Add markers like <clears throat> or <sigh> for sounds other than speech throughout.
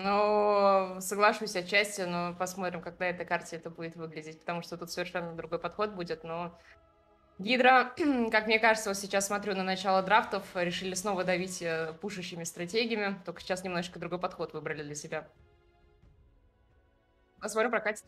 Ну, соглашусь отчасти, но посмотрим, как на этой карте это будет выглядеть, потому что тут совершенно другой подход будет, но Гидра, <clears throat> как мне кажется, вот сейчас смотрю на начало драфтов, решили снова давить э, пушащими стратегиями, только сейчас немножечко другой подход выбрали для себя. Посмотрим, прокатит.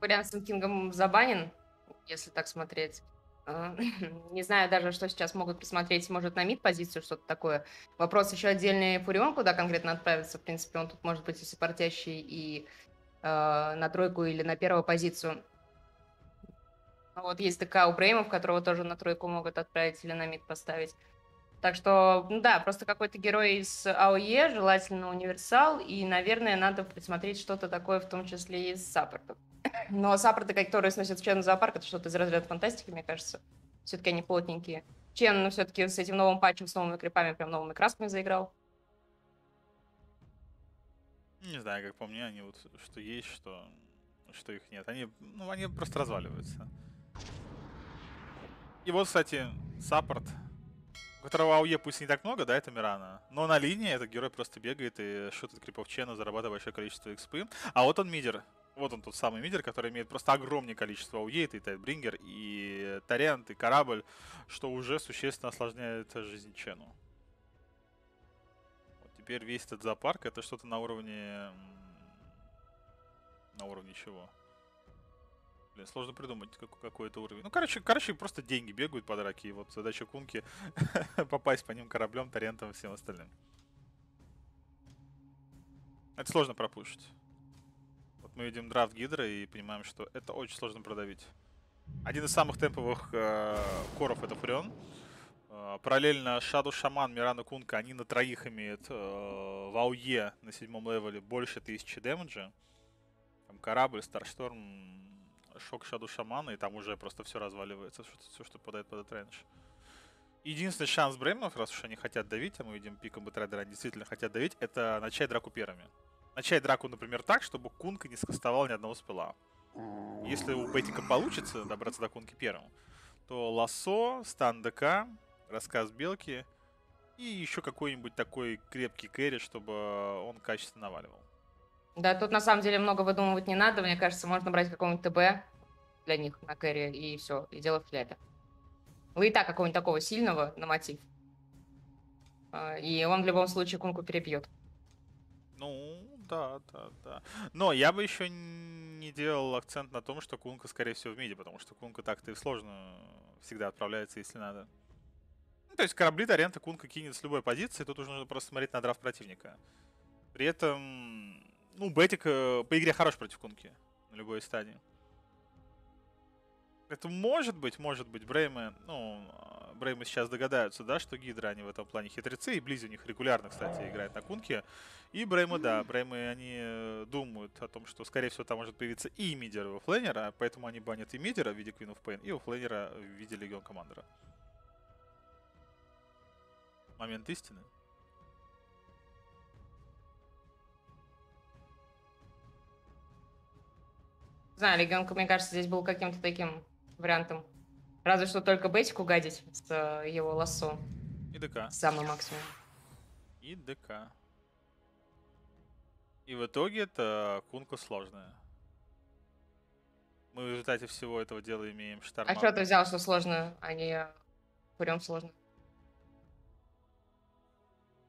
Вариант с Кингом забанен, если так смотреть. А, <laughs> не знаю даже, что сейчас могут посмотреть, может, на мид позицию, что-то такое. Вопрос еще отдельный Фурион, куда конкретно отправиться. В принципе, он тут может быть и сопортящий, и э, на тройку или на первую позицию. Вот есть ДК у Бреймов, которого тоже на тройку могут отправить или на мид поставить. Так что, ну да, просто какой-то герой из АОЕ, желательно универсал, и, наверное, надо присмотреть что-то такое, в том числе и из саппортов. Но саппорты, которые сносят член зоопарка, это что-то из разряда фантастики, мне кажется. Все-таки они плотненькие. Чен, ну, все-таки с этим новым патчем, с новыми крипами, прям новыми красками заиграл. Не знаю, как по мне, они вот что есть, что, что их нет. Они, ну, они просто разваливаются. И вот, кстати, саппорт, у которого АУЕ пусть не так много, да, это Мирана, но на линии этот герой просто бегает и шутит крипов Чена, зарабатывая большое количество экспы. А вот он мидер, вот он тот самый мидер, который имеет просто огромное количество ауейт, и Тайтбрингер, и Тарент, и корабль, что уже существенно осложняет жизнь Чену. Вот теперь весь этот зоопарк это что-то на уровне... На уровне чего? Блин, сложно придумать какой это уровень. Ну, короче, короче, просто деньги бегают по драке. И вот задача Кунки <laughs> попасть по ним кораблем, Тарентом и всем остальным. Это сложно пропушить. Вот мы видим драфт Гидра и понимаем, что это очень сложно продавить. Один из самых темповых э, core ов это Фурион. Э, параллельно Shadow Shaman, Мирана Кунка, они на троих имеют э, в AoE на седьмом level е больше тысячи damage а. Там корабль, Starstorm, Shock Shadow Shaman а, и там уже просто все разваливается, все, что попадает под этот range. Единственный шанс Бреймов, раз уж они хотят давить, а мы видим пиком Бэтрайдера, они действительно хотят давить, это начать драку первыми начать драку, например, так, чтобы Кунка не скастовал ни одного spell а. Если у Бетика получится добраться до Кунки первым, то Лассо, stun ДК, раскаст Белки и еще какой-нибудь такой крепкий carry, чтобы он качественно наваливал. Да, тут на самом деле много выдумывать не надо. Мне кажется, можно брать какого-нибудь ТБ для них на carry и все, и дело в шляпе. Вы и так какого-нибудь такого сильного на мотив. А, и он в любом случае кунку перебьет. Ну, да, да, да. Но я бы еще не делал акцент на том, что Кунка, скорее всего, в mid е, потому что Кунка так-то и на сложную всегда отправляется, если надо. Ну, то есть корабли Тарента Кунка кинет с любой позиции, тут уже нужно просто смотреть на драфт противника. При этом, ну, Бетик э, по игре хорош против Кунки на любой стадии. Это может быть, может быть, Бреймы, ну, Бреймы сейчас догадаются, да, что Гидра, они в этом плане хитрецы, и Близи у них регулярно, кстати, играет на кунке. И Бреймы, да, Бреймы, они думают о том, что, скорее всего, там может появиться и мидер, и оффлейнера, поэтому они банят и мидера в виде Queen of Pain, и оффлейнера в виде Legion Commander а. Момент истины. знаю, Легионка, мне кажется, здесь был каким-то таким вариантом. Разве что только Бетику гадить с э, его лассо. И ДК. Самый максимум. И ДК. И в итоге это кунка сложная. Мы в результате всего этого дела имеем шторма. А что ты взял, что сложно, а не Фурион сложно?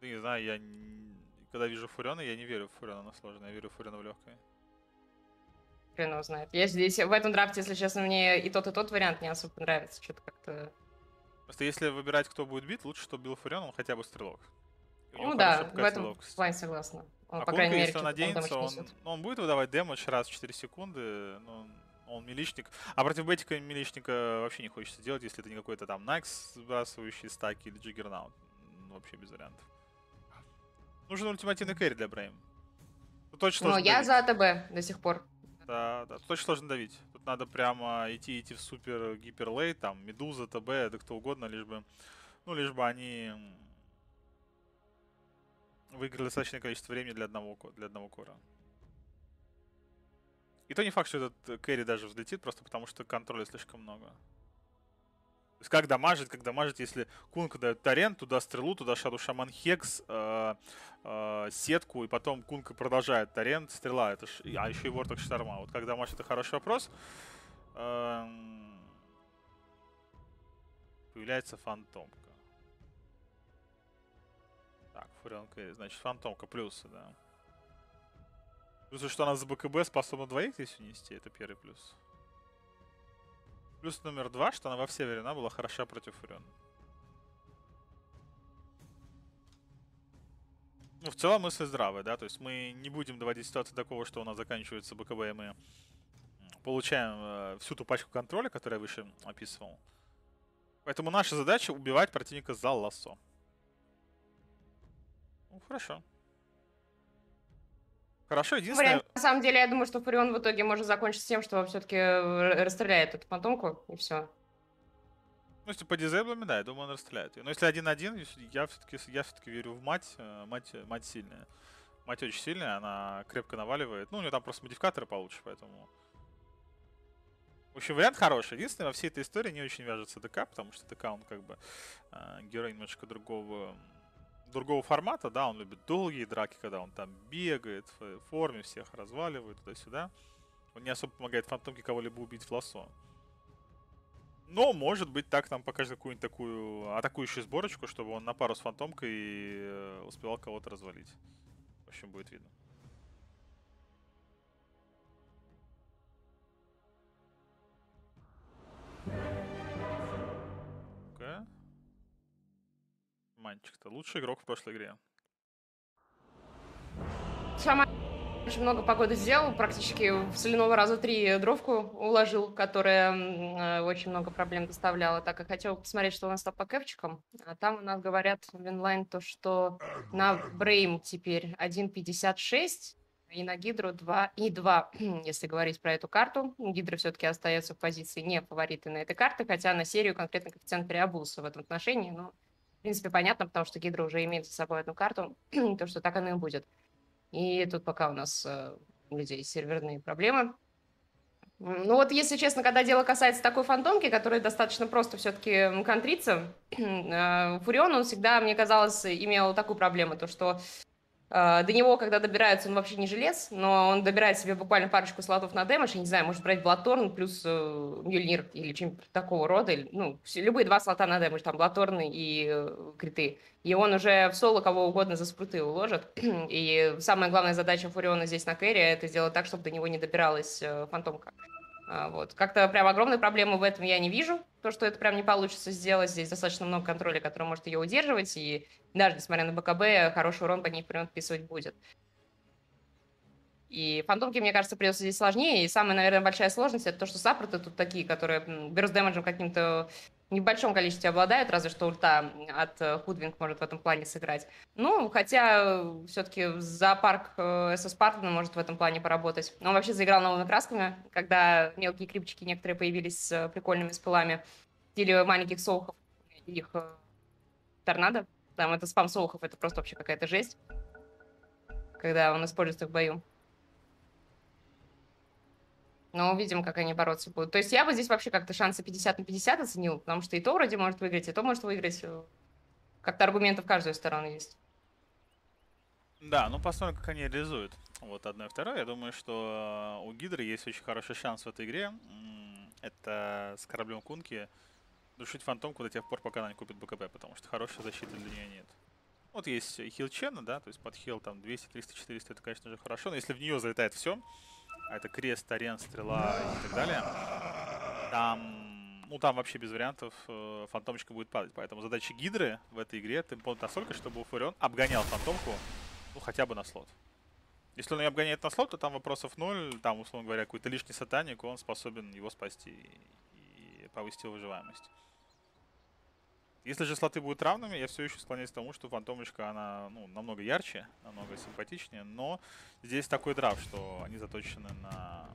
Не знаю, я когда вижу Фуриона, я не верю в Фуриона на сложное, я верю в Фуриона в легкое. Хрен его знает. Я здесь, в этом драфте, если честно, мне и тот, и тот вариант не особо нравится. Что-то как-то... Просто если выбирать, кто будет бить, лучше, чтобы бил Фурион, он хотя бы стрелок. Ну да, в этом плане согласна. Он, А по крайней мере, если он надеется, он, несет. ну, он будет выдавать damage раз в 4 секунды, ну, он миличник. А против Бетика миличника вообще не хочется делать, если это не какой-то там Найкс, сбрасывающий стаки или Juggernaut. Ну, вообще без вариантов. Нужен ультимативный carry для Брейм. Тут очень Но я давить. за ТБ до сих пор. Да, да, тут очень сложно давить. Тут надо прямо идти, идти в супер гипер late, там, Медуза, ТБ, да кто угодно, лишь бы, ну, лишь бы они выиграли достаточное количество времени для одного, для одного core а. И то не факт, что этот э, carry даже взлетит, просто потому что контроля слишком много. Как дамажить, как дамажить, если Кунка дает Тарен, туда стрелу, туда Shadow Shaman Hex, э, э, сетку, и потом Кунка продолжает Тарен, стрела, это и- а еще и Ворток Шторма. Вот как дамажить, это хороший вопрос. Эм, Появляется Фантомка. Так, Фурион значит, Фантомка, плюсы, да. Плюсы, что она за БКБ способна двоих здесь унести, это первый плюс. Плюс номер два, что она во все времена была хороша против Фуриона. Ну, в целом мысль здравая, да, то есть мы не будем доводить ситуацию такого, что у нас заканчивается БКБ, и мы получаем э, всю ту пачку контроля, которую я выше описывал. Поэтому наша задача убивать противника за лассо. Ну, хорошо. Хорошо, единственное... Вариант, на самом деле, я думаю, что Фурион в итоге может закончиться тем, что все-таки расстреляет эту фантомку, и все. Ну, если по дизейблами, да, я думаю, он расстреляет ее. Но если один-один, я все-таки я все-таки верю в мать. э, Мать, мать сильная. Мать очень сильная, она крепко наваливает. Ну, у нее там просто модификаторы получше, поэтому... В общем, вариант хороший. Единственное, во всей этой истории не очень вяжется ДК, потому что ДК, он как бы э, герой немножко другого другого формата, да, он любит долгие драки, когда он там бегает в форме, всех разваливает туда-сюда. Он не особо помогает фантомке кого-либо убить в лосо. Но, может быть, так нам покажет какую-нибудь такую атакующую сборочку, чтобы он на пару с фантомкой э, успевал кого-то развалить. В общем, будет видно. Ну-ка. Манчик-то лучший игрок в прошлой игре. Сама очень много погоды сделал, практически в соляного раза три дровку уложил, которая э, очень много проблем доставляла, так как хотел посмотреть, что у нас там по кэпчикам. А там у нас говорят в инлайн то, что на Брейм теперь 1.56, и на Гидру 2 и 2, <clears throat> если говорить про эту карту. Гидра все-таки остается в позиции не фавориты на этой карте, хотя на серию конкретно коэффициент переобулся в этом отношении, но в принципе понятно, потому что Гидра уже имеет за собой одну карту, <clears throat> то, что так оно и будет. И тут пока у нас э, у людей серверные проблемы. Ну вот, если честно, когда дело касается такой фантомки, которая достаточно просто все-таки контрится, <clears throat> э, Фурион, он всегда, мне казалось, имел такую проблему, то что до него, когда добирается, он вообще не желез, но он добирает себе буквально парочку слотов на дэмэдж, я не знаю, может брать Блаторн плюс э, Мюльнир или чем-нибудь такого рода, ну, любые два слота на дэмэдж, там Блаторны и э, криты. И он уже в соло кого угодно за спруты уложит. <clears throat> И самая главная задача Фуриона здесь на кэре это сделать так, чтобы до него не добиралась э, фантомка. А, Вот. Как-то прям огромной проблемы в этом я не вижу. То, что это прям не получится сделать. Здесь достаточно много контроля, который может ее удерживать. И даже несмотря на БКБ, хороший урон по ней прям отписывать будет. И фантомки, мне кажется, придется здесь сложнее. И самая, наверное, большая сложность это то, что саппорты тут такие, которые берут дэмэджем каким-то небольшом количестве обладают, разве что ульта от Худвинг может в этом плане сыграть. Ну, хотя все-таки зоопарк СС Спартана может в этом плане поработать. Он вообще заиграл новыми красками, когда мелкие крипчики некоторые появились с прикольными спылами в стиле маленьких соухов, их торнадо. Там это спам соухов, это просто вообще какая-то жесть, когда он используется в бою. Но увидим, как они бороться будут. То есть я бы здесь вообще как-то шансы 50 на 50 оценил, потому что и то вроде может выиграть, и то может выиграть. Как-то аргументы в каждую сторону есть. Да, ну посмотрим, как они реализуют. Вот одно и второе. Я думаю, что у Гидры есть очень хороший шанс в этой игре. Это с кораблем Кунки душить фантомку до тех пор, пока она не купит БКБ, потому что хорошей защиты для нее нет. Вот есть хил Чена, да, то есть под хил там 200, 300, 400, это, конечно же, хорошо, но если в нее залетает все, а это крест, арен, стрела и так далее, там, ну там вообще без вариантов э, фантомочка будет падать. Поэтому задача Гидры в этой игре темпонт настолько, чтобы Уфурион обгонял фантомку, ну хотя бы на слот. Если он ее обгоняет на слот, то там вопросов ноль, там, условно говоря, какой-то лишний сатаник, он способен его спасти и повысить его выживаемость. Если же слоты будут равными, я все еще склоняюсь к тому, что фантомочка, она ну, намного ярче, намного симпатичнее, но здесь такой драв, что они заточены на...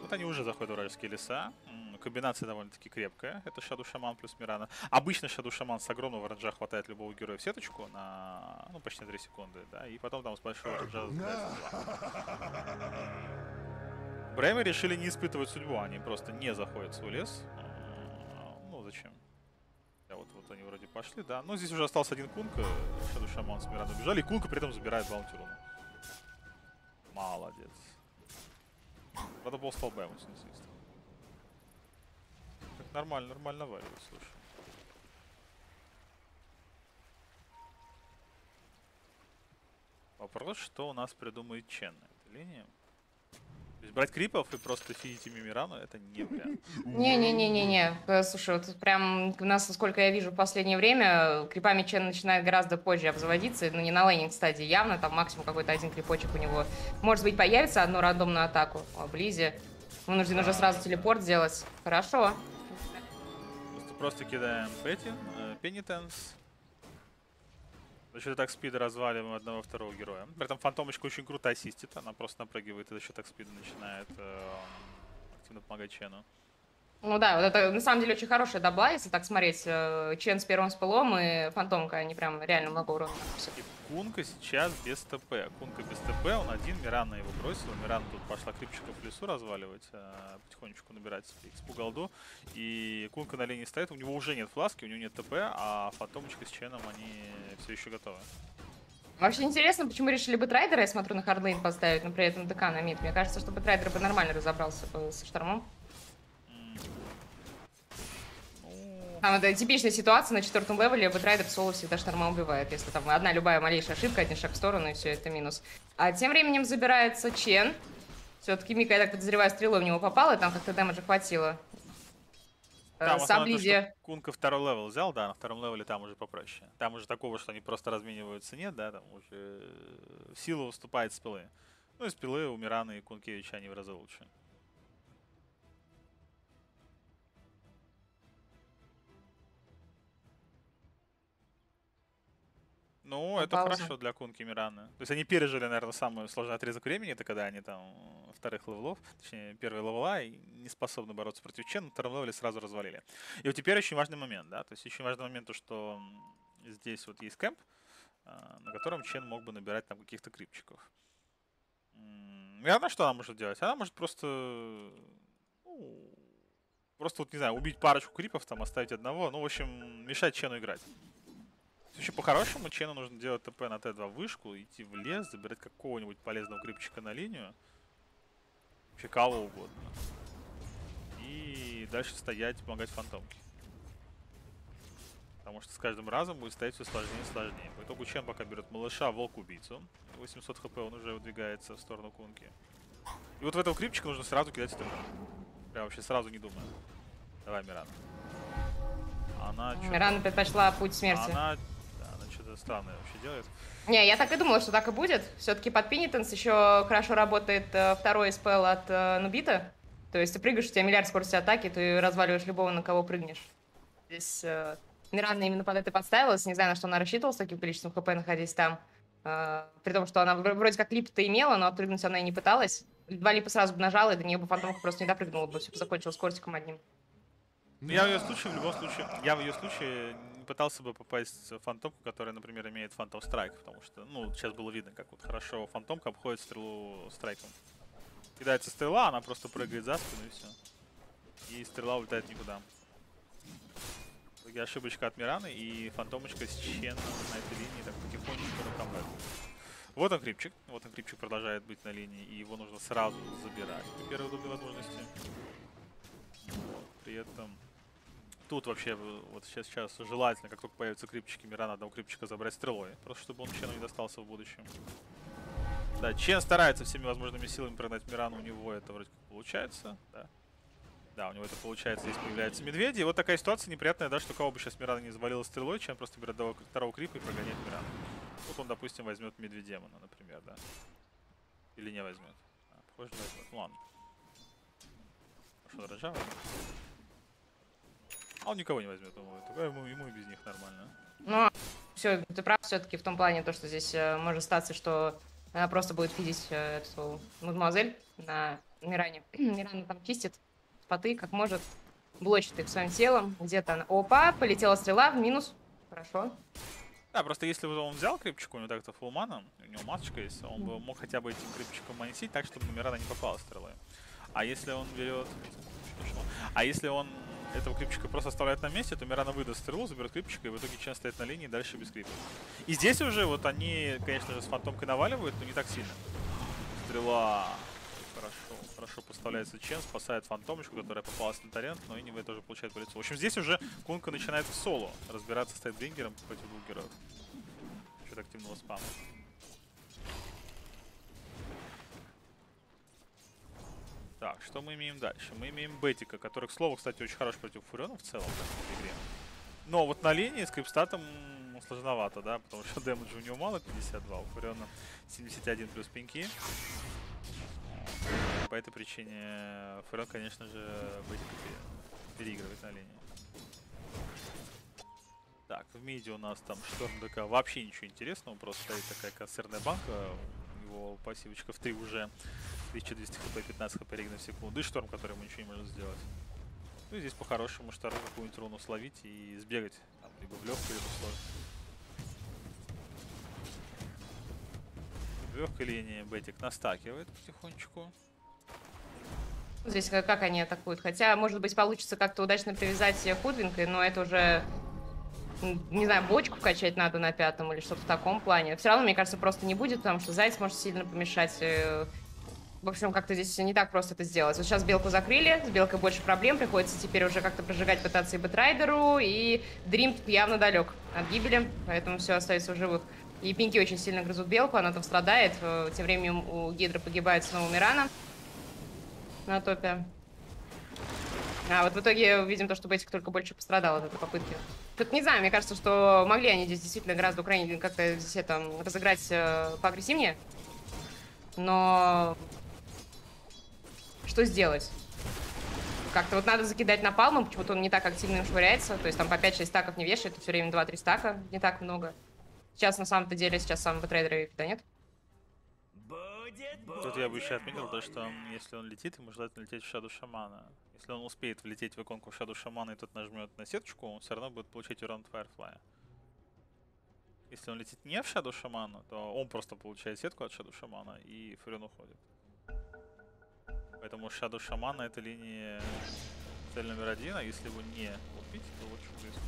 Вот они уже заходят в вражеские леса. Комбинация довольно-таки крепкая. Это Шаду Шаман плюс Мирана. Обычно Шаду Шаман с огромного ранжа хватает любого героя в сеточку на ну, почти на 3 секунды, да, и потом там с большого ранжа Бреймы решили не испытывать судьбу, они просто не заходят в свой лес вот, они вроде пошли, да. Но здесь уже остался один Кунка. Shadow Shaman с Мираном убежали. И Кунка при этом забирает bounty руну. Молодец. Надо было столб ему снести. Так нормально, нормально варили, слушай. Вопрос, что у нас придумает Чен на этой линии есть брать крипов и просто фидить ими Мирану, это не вариант. Не-не-не-не-не. Э, слушай, вот прям у нас, насколько я вижу в последнее время, крипами Чен начинает гораздо позже обзаводиться, ну не на лейнинг стадии явно, там максимум какой-то один крипочек у него. Может быть, появится одну рандомную атаку. О, Близи. Вынужден уже сразу телепорт сделать. Хорошо. Просто, просто кидаем э, Пенитенс, за счет attack speed а разваливаем одного второго героя. При этом фантомочка очень круто ассистит, она просто напрыгивает и за счет attack speed а начинает э, активно помогать Чену. Ну да, вот это на самом деле очень хорошая дабла, если так смотреть. Э, Чен с первым spell ом и Фантомка, они прям реально много урона. И Кунка сейчас без ТП. Кунка без ТП, он один, Мирана его бросил. Мирана тут пошла крипчиков в лесу разваливать, э, потихонечку набирать XP gold у. И Кунка на линии стоит, у него уже нет фласки, у него нет ТП, а Фантомочка с Ченом, они все еще готовы. Вообще интересно, почему решили Бэтрайдера, я смотрю, на hardlane поставить, но при этом ДК на mid. Мне кажется, что Бэтрайдер бы нормально разобрался со штормом. Там это типичная ситуация на четвертом level е, Бэтрайдер соло всегда шторма убивает. Если там одна любая малейшая ошибка, один шаг в сторону, и все, это минус. А тем временем забирается Чен. Все-таки Мика, я так подозреваю, стрелой в него попала, и там как-то damage а хватило. Там э, с Близи. Кунка второй level взял, да, на втором level е там уже попроще. Там уже такого, что они просто размениваются нет, да, там уже в силу выступает spell ы. Ну и spell ы у Мирана и Кункевича они в разы лучше. Ну, это пауза. хорошо для Кунки Мираны. То есть они пережили, наверное, самый сложный отрезок времени, это когда они там вторых level ов, точнее, первые level а, и не способны бороться против Чен, на втором level е сразу развалили. И вот теперь очень важный момент, да, то есть очень важный момент, то, что здесь вот есть camp, а, на котором Чен мог бы набирать там каких-то крипчиков. И она что она может делать? Она может просто, ну, просто вот, не знаю, убить парочку крипов, там, оставить одного, ну, в общем, мешать Чену играть. Вообще, по-хорошему, Чену нужно делать ТП на Т2 вышку, идти в лес, забирать какого-нибудь полезного крипчика на линию. Вообще, кого угодно. И дальше стоять, помогать фантомке. Потому что с каждым разом будет стоять все сложнее и сложнее. По итогу Чен пока берет малыша, волк-убийцу. 800 хп он уже выдвигается в сторону Кунки. И вот в этого крипчика нужно сразу кидать ТП. Прям вообще сразу не думая. Давай, Миран. Она Мирана предпочла путь смерти. Она странное вообще делает. Не, я так и думала, что так и будет. Все-таки под Пенитенс еще хорошо работает э, второй спел от э, Нубита. То есть ты прыгаешь, у тебя миллиард скорости атаки, ты разваливаешь любого, на кого прыгнешь. Здесь э, Мирана именно под это подставилась. Не знаю, на что она рассчитывала с таким количеством хп, находясь там. Э, при том, что она вроде как лип-то имела, но отпрыгнуть она и не пыталась. Два липа сразу бы нажала, и до нее бы фантомка просто не допрыгнула бы. Все бы закончилось кортиком одним. Ну, я в ее случае, в любом случае, я в ее случае пытался бы попасть в фантомку, которая, например, имеет фантом страйк, потому что, ну, сейчас было видно, как вот хорошо фантомка обходит стрелу страйком. Кидается стрела, она просто прыгает за спину и все. И стрела улетает никуда. Ошибочка от Мираны и фантомочка с Чен на этой линии так потихонечку на камбэк. Вот он крипчик. Вот он крипчик продолжает быть на линии, и его нужно сразу забирать при первой удобной возможности. Вот. При этом тут вообще вот сейчас, сейчас желательно, как только появятся крипчики, Мира надо у крипчика забрать стрелой, просто чтобы он Чену не достался в будущем. Да, Чен старается всеми возможными силами прогнать Мирану, у него это вроде как получается, да. Да, у него это получается, здесь появляются медведи. И вот такая ситуация неприятная, да, что кого бы сейчас Мирана не завалила стрелой, Чен просто берет второго крипа и прогоняет Мирану. Вот он, допустим, возьмет медведемона, например, да. Или не возьмет. А, похоже, возьмет. Ну ладно. Хорошо, дрожа А он никого не возьмет, ему, ему и без них нормально. Ну, все, ты прав все-таки в том плане, то, что здесь э, может статься, что она просто будет видеть э, эту мадемуазель на Миране. <clears throat> Мирана там чистит споты, как может, блочит их своим телом. Где-то она... Опа, полетела стрела в минус. Хорошо. Да, просто если бы он взял крипчик, у него так-то фулмана, у него масочка есть, он бы мог хотя бы этим крипчиком манить так, чтобы на Мирана не попала стрелы. А если он берет... А если он этого крипчика просто оставляет на месте, то Мирана выдаст стрелу, заберет крипчика, и в итоге Чен стоит на линии дальше без крипа. И здесь уже вот они, конечно же, с фантомкой наваливают, но не так сильно. Стрела. Хорошо, хорошо поставляется Чен, спасает фантомочку, которая попалась на торрент, но и не тоже получает по лицу. В общем, здесь уже Кунка начинает в соло разбираться с Тайдбрингером против двух героев. Счет активного спама. Так, что мы имеем дальше? Мы имеем Бетика, который, к слову, кстати, очень хорош против Фуриона в целом в игре. Но вот на линии с крипстатом сложновато, да, потому что дэмэджа у него мало, 52, у Фуриона 71 плюс пинки. По этой причине Фурион, конечно же, Бетика переигрывает на линии. Так, в миде у нас там Шторм ДК вообще ничего интересного, просто стоит такая косырная банка, него пассивочка в 3 уже 1200 хп, 15 хп регна в секунду. И шторм, который мы ничего не можем сделать. Ну и здесь по-хорошему шторм какую-нибудь руну словить и сбегать. Там, либо в легкую, либо в сложную. В легкой линии Бетик настакивает потихонечку. Здесь как, как они атакуют. Хотя, может быть, получится как-то удачно привязать худвинкой, но это уже не знаю, бочку качать надо на пятом или что-то в таком плане. Все равно, мне кажется, просто не будет, потому что заяц может сильно помешать э, в общем, как-то здесь не так просто это сделать. Вот сейчас белку закрыли, с белкой больше проблем, приходится теперь уже как-то прожигать, пытаться и Бэтрайдеру, и Дрим явно далек от гибели, поэтому все остается в живых. И пинки очень сильно грызут белку, она там страдает, э, тем временем у Гидры погибает снова Мирана на топе. А вот в итоге видим то, что Бетик только больше пострадал от этой попытки. Тут не знаю, мне кажется, что могли они здесь действительно гораздо Украине как-то здесь это разыграть э, поагрессивнее. Но что сделать? Как-то вот надо закидать напалмом, почему-то он не так активно им швыряется. То есть там по 5-6 стаков не вешает, все время 2-3 стака, не так много. Сейчас на самом-то деле, сейчас самого трейдера да нет? Тут я бы еще отметил то, что если он летит, ему желательно лететь в Шаду Шамана. Если он успеет влететь в иконку Шаду Шамана и тот нажмет на сеточку, он все равно будет получать урон от Firefly. Если он летит не в Шаду Шамана, то он просто получает сетку от Шаду Шамана и Фурен уходит. Поэтому Shadow Shaman на этой линии цель номер один, а если его не убить, то вот что происходит.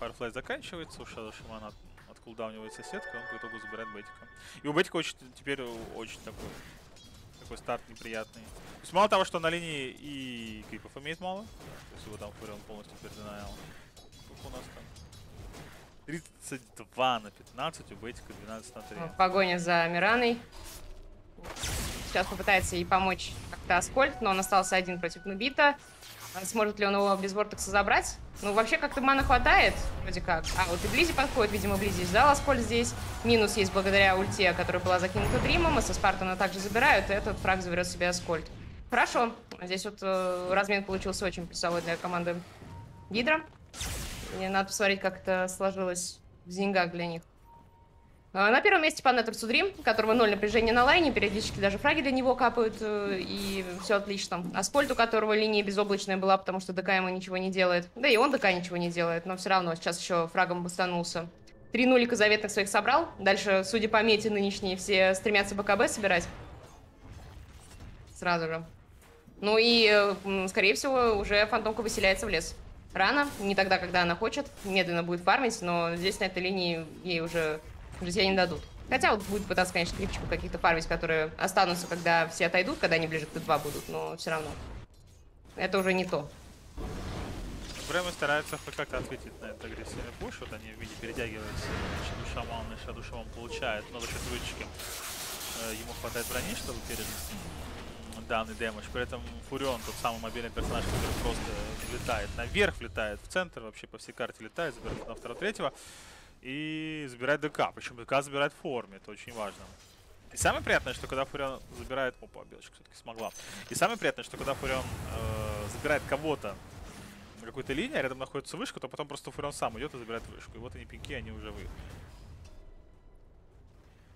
Firefly заканчивается, у Shaman от, откулдаунивается сетка, он по итогу забирает Бетика. И у Бетика очень, теперь очень такой, такой старт неприятный. То есть мало того, что на линии и крипов имеет мало, то есть его там Фурион полностью переденайл. Сколько у нас там? 32 на 15, у Бетика 12 на 3. Погоня за Мираной. Сейчас попытается ей помочь как-то Аскольд, но он остался один против Нубита. А Сможет ли он его без Вортекса забрать? Ну, вообще, как-то мана хватает, вроде как. А, вот и Близи подходит, видимо, Близи ждал Аскольд здесь. Минус есть благодаря ульте, которая была закинута Дримом, и со Спартана также забирают, и этот фраг заберет себе Аскольд. Хорошо. Здесь вот э, размен получился очень плюсовой для команды Гидра. Мне надо посмотреть, как это сложилось в деньгах для них. А, На первом месте по networth у Дрим, у которого ноль напряжения на lane е, периодически даже фраги для него капают, э, и все отлично. Аскольд, у которого линия безоблачная была, потому что ДК ему ничего не делает. Да и он ДК ничего не делает, но все равно сейчас еще фрагом бустанулся. Три нулика заветных своих собрал. Дальше, судя по мете нынешней, все стремятся БКБ собирать. Сразу же. Ну и, э, скорее всего, уже фантомка выселяется в лес. Рано, не тогда, когда она хочет, медленно будет фармить, но здесь на этой линии ей уже друзья не дадут. Хотя вот будет пытаться, конечно, крипчику каких-то фармить, которые останутся, когда все отойдут, когда они ближе к Т2 будут, но все равно. Это уже не то. Бремы стараются хоть как-то ответить на этот агрессивный пуш. Вот они в виде перетягиваются. Шаду Шаман и Шаду Шаман получает, но счет вытяжки э, ему хватает брони, чтобы пережить данный дэмэдж. При этом Фурион, тот самый мобильный персонаж, который просто летает наверх, летает в центр, вообще по всей карте летает, забирает на второго третьего и забирает ДК. Причем ДК забирает в форме, это очень важно. И самое приятное, что когда Фурион забирает... Опа, белочка все-таки смогла. И самое приятное, что когда Фурион э, забирает кого-то на какой-то линии, а рядом находится вышка, то потом просто Фурион сам идет и забирает вышку. И вот они пинки, они уже выехали.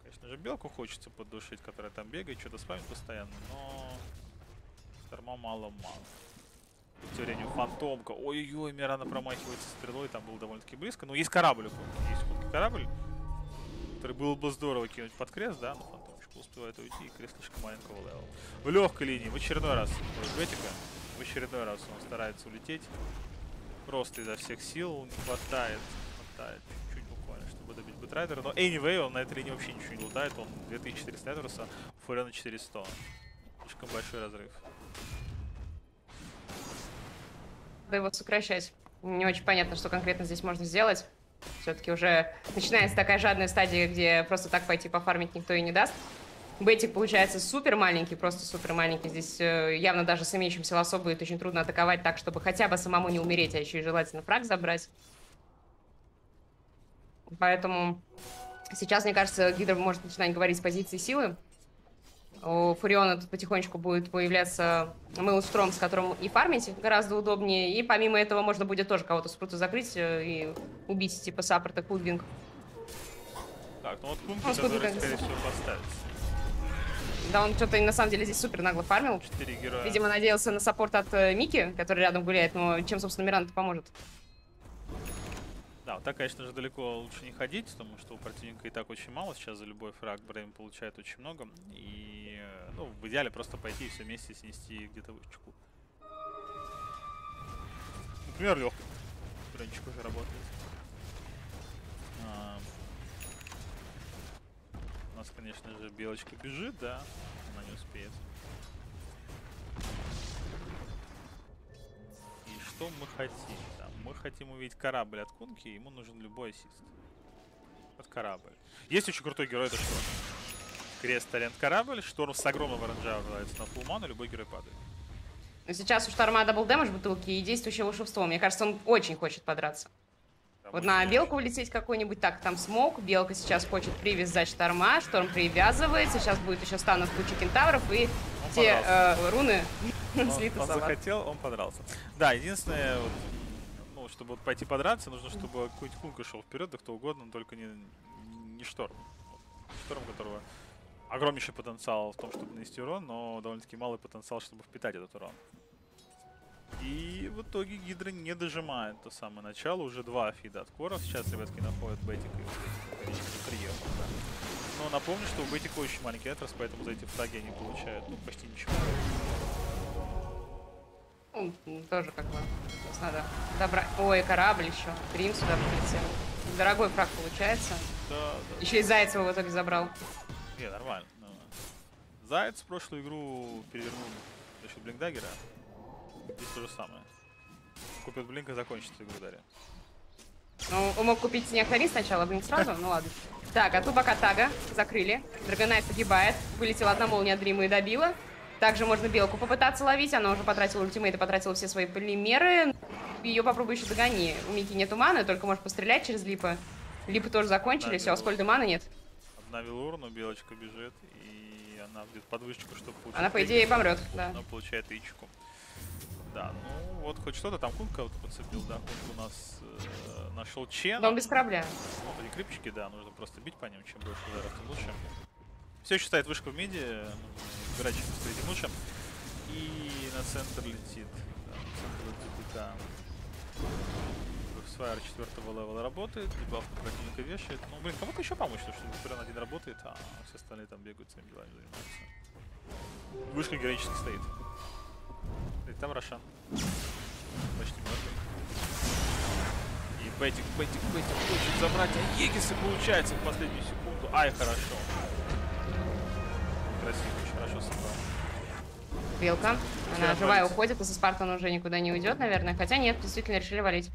Конечно же, белку хочется поддушить, которая там бегает, что-то спамит постоянно, но... Дарма мало-мало. Тем временем фантомка. Ой-ой-ой, Мирана промахивается стрелой, там был довольно-таки близко. Но есть корабль есть все корабль, который было бы здорово кинуть под крест, да, но фантомочка успевает уйти, и крест слишком маленького левела. В легкой линии, в очередной раз, Бетика, в очередной раз он старается улететь. Просто изо всех сил не хватает, чуть-чуть буквально, чтобы добить Бэтрайдера. Но anyway, он на этой линии вообще ничего не лутает, он 2400 Эдварса, у Фурена 400. Слишком большой разрыв. Надо его сокращать. Не очень понятно, что конкретно здесь можно сделать. Все-таки уже начинается такая жадная стадия, где просто так пойти пофармить никто и не даст. Бетик получается супер маленький, просто супер маленький. Здесь э, явно даже с имеющимся лосо будет очень трудно атаковать так, чтобы хотя бы самому не умереть, а еще и желательно фраг забрать. Поэтому сейчас, мне кажется, Гидра может начинать говорить с позиции силы. У Фуриона тут потихонечку будет появляться Мейлстром, с которым и фармить гораздо удобнее. И помимо этого можно будет тоже кого-то с прута закрыть э, и убить типа саппорта Кудвинг. Так, ну вот Ну, который, как- скорее всего, поставится. Да, он что-то на самом деле здесь супер нагло фармил. Четыре героя. Видимо, надеялся на саппорт от э, Мики, который рядом гуляет, но чем, собственно, Миран-то поможет? Да, вот так, конечно же, далеко лучше не ходить, потому что у противника и так очень мало. Сейчас за любой фраг Брейм получает очень много. И, ну, в идеале просто пойти и все вместе снести где-то вышечку. Например, легкий. Брончик уже работает. А, У нас, конечно же, белочка бежит, да. Она не успеет. И что мы хотим? Мы хотим увидеть корабль от Кунки, ему нужен любой ассист. Вот корабль. Есть очень крутой герой, это Шторм. Крест, талент, корабль. Шторм с огромного ранжа врывается на фулману, любой герой падает. Сейчас у Шторма дабл дэмэдж бутылки и действующее волшебство. Мне кажется, он очень хочет подраться. Там Вот на белку улететь какой-нибудь. Так, там смог. Белка сейчас хочет привязать шторма. Шторм привязывается. Сейчас будет еще станут куча кентавров. И Он те подрался. э, руны Он, <laughs> слиты он салат. захотел, он подрался. Да, единственное, вот, чтобы вот пойти подраться, нужно, чтобы какой-нибудь Кунка шел вперед, да кто угодно, но только не, не Шторм. Шторм, которого огромнейший потенциал в том, чтобы нанести урон, но довольно-таки малый потенциал, чтобы впитать этот урон. И в итоге Гидра не дожимает то самое начало. Уже два фида от Коров. Сейчас ребятки находят Бетик и приехал. Да. Но напомню, что у Бетика очень маленький атрас, поэтому за эти фраги они получают ну, почти ничего. Ну, тоже как бы сейчас надо добрать. Ой, корабль еще. Грим сюда прилетел. Дорогой фраг получается. Да, да. Еще и Зайцева в итоге забрал. Не, нормально. нормально. Заяц в прошлую игру перевернул за счет Блинкдаггера. Здесь то же самое. Купит Блинк и закончит игру Дарья. Ну, он мог купить Неактарин сначала, блин, сразу, <laughs> ну ладно. Так, а Тубака Тага закрыли. Драгонайт погибает. Вылетела одна молния от Дрима и добила. Также можно белку попытаться ловить. Она уже потратила ультимейт и потратила все свои полимеры. Ее попробуй еще догони. У Мики нет маны, только можешь пострелять через липы. Липы тоже закончились, а у Скольда маны нет. Обновил урну, белочка бежит, и она будет под вышечку, чтобы получить... Она, по идее, помрет, да. Она получает ичку. Да, ну вот хоть что-то там кунг кого-то подцепил, да, кунг у нас э, нашел Чен. Но он без корабля. Вот эти крипчики, да, нужно просто бить по ним, чем больше ударов, тем лучше. Все еще стоит вышка в миде, выбирать чем быстрее, тем лучше. И на центр летит. Да, центр летит ДК. Свайер четвертого левела работает, дебаф противника вешает. Ну, блин, кому-то еще помочь, потому что Фурен один работает, а все остальные там бегают своими делами занимаются. Вышка героически стоит. И там Рошан. Почти мертвый. И Бетик, Бетик, Бетик хочет забрать, а Егисы получается в последнюю секунду. Ай, хорошо. Красиво, очень хорошо собрал. Белка. Она живая уходит, и со Спартан уже никуда не уйдет, наверное. Хотя нет, действительно решили валить.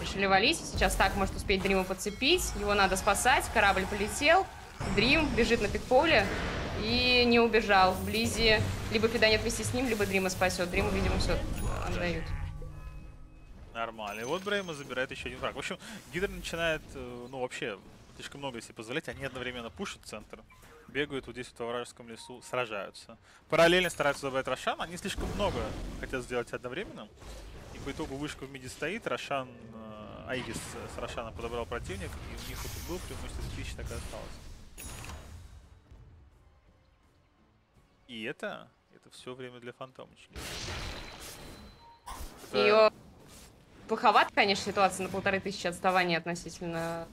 Решили валить. Сейчас так может успеть Дрима подцепить. Его надо спасать. Корабль полетел. Дрим бежит на пикполе. И не убежал. Близи либо фиданет вместе с ним, либо Дрима спасет. Дриму, видимо, все отдают. Нормально. И вот Брейма забирает еще один фраг. В общем, Гидр начинает, э, ну, вообще, слишком много себе позволять. Они одновременно пушат центр, бегают вот здесь вот во вражеском лесу, сражаются. Параллельно стараются забрать Рошан. Они слишком много хотят сделать одновременно. И по итогу вышка в миде стоит. Рошан, э, Айгис с Рошаном подобрал противник. И у них вот был преимущество тысяч так и осталось. И это, это все время для фантомочки. Это- Ее плоховато, конечно, ситуация на полторы тысячи отставания относительно